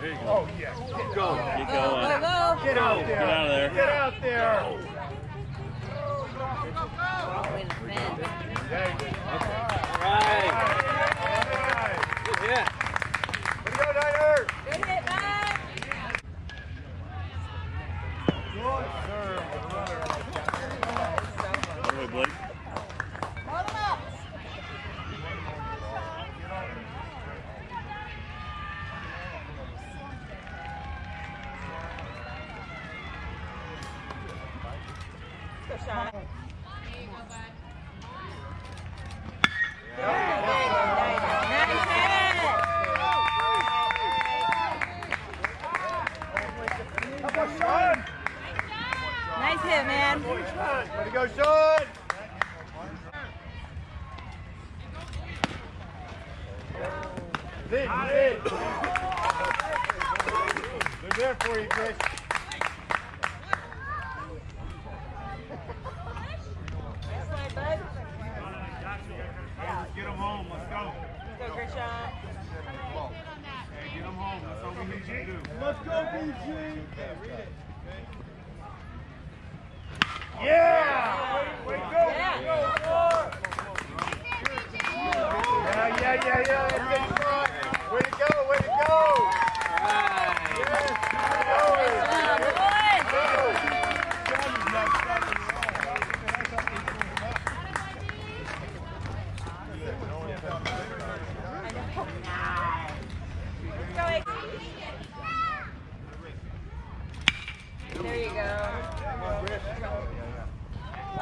There you go. Oh, yes. Get, Go. Get going. Go, go. get out there. Get out of there. Get out there. You go. Right. Good hit. Way to go, Niners. Good hit. Good serve. All the way, Blake. Hold him up. Let's go, Sean. Nice hit. How about Sean? Nice hit, man. Way to go, Sean. Big, big. They're there for you, Chris. Get them home. Let's go. Go, Krishan. Hey, get them home. That's what we need you to do. Let's go, BG. Yeah! Way, way to go. Yeah. Yeah, yeah, yeah, yeah. That's good, Sean. Way to go, way to go. Yes, Good go. boy. Go, Ace. There you go.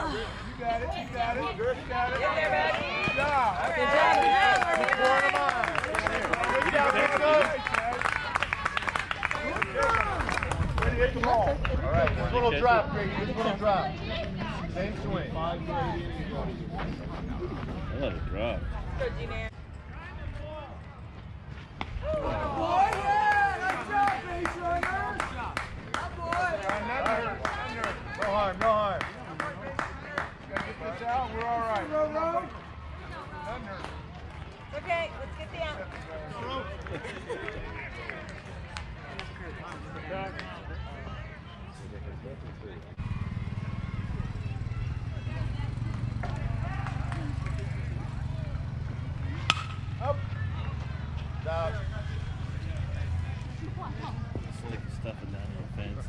You got it, you got it. Chris got it. Get there, bud. Good job. Good job, good job. Good for them on. Good job, good job. Way to hit the ball. All right, this little drop, Grady, this little drop. Same swing. I let it drop. Go, G-Man. No harm, no harm. Gotta get this out, we're all right. Okay, let's get the out. Up. Stop. Slick stuffing down the fence.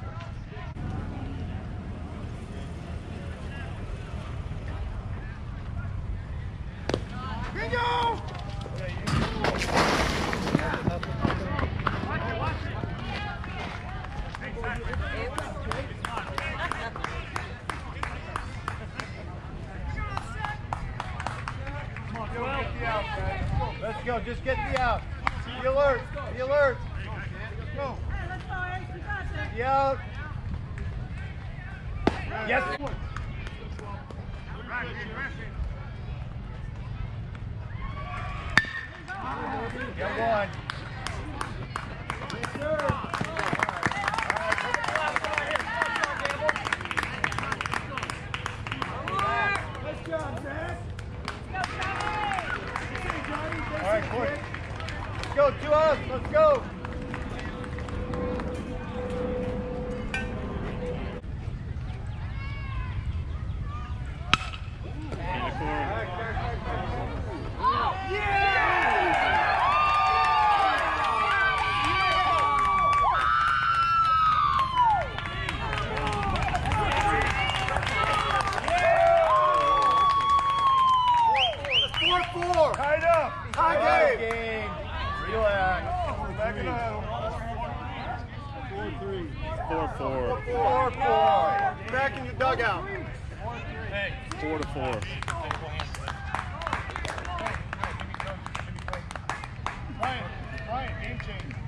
Bingo! Let's go, just get the out. Be alert, be alert. Go. The out. Yes. Get one. All right, Court. Let's go, to us. Let's go. In the corner. Four, four. Tied up. Tie game. Relax. Back in the huddle. Four. Four, four. Four. Back in your dugout. Four to four. Ryan, Ryan, game change.